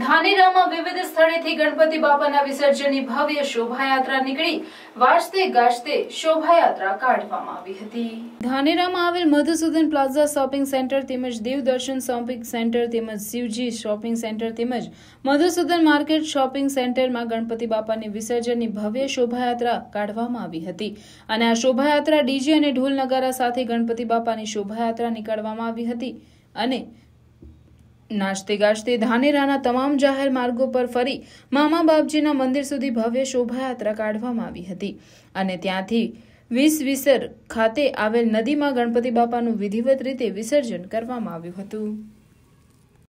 ધાનેરામાં વિવિધ સ્થળેથી ગણપતિ બાપાના વિસર્જનની ભવ્ય શોભાયાત્રા નીકળી વાજતે ગાજતે શોભાયાત્રા કાઢવામાં આવી હતી. ધાનેરામાં આવેલ મધુસૂદન પ્લાઝા શોપિંગ સેન્ટર તેમજ દેવદર્શન શોપિંગ સેન્ટર તેમજ શિવજી શોપિંગ સેન્ટર તેમજ મધુસૂદન માર્કેટ શોપિંગ સેન્ટરમાં ગણપતિ બાપાની વિસર્જનની ભવ્ય શોભાયાત્રા કાઢવામાં આવી હતી. અને આ શોભાયાત્રા ડીજે અને ઢોલ નગારા સાથે ગણપતિ બાપાની શોભાયાત્રા નીકળવામાં આવી હતી અને નાચતે ગાજતે ધાનેરાના તમામ જાહેર માર્ગો પર ફરી મામા બાપજીના મંદિર સુધી ભવ્ય શોભાયાત્રા કાઢવામાં આવી હતી. અને ત્યાંથી વીસ વિસર ખાતે આવેલ નદીમાં ગણપતિ બાપાનું વિધિવત રીતે વિસર્જન કરવામાં આવ્યું હતું.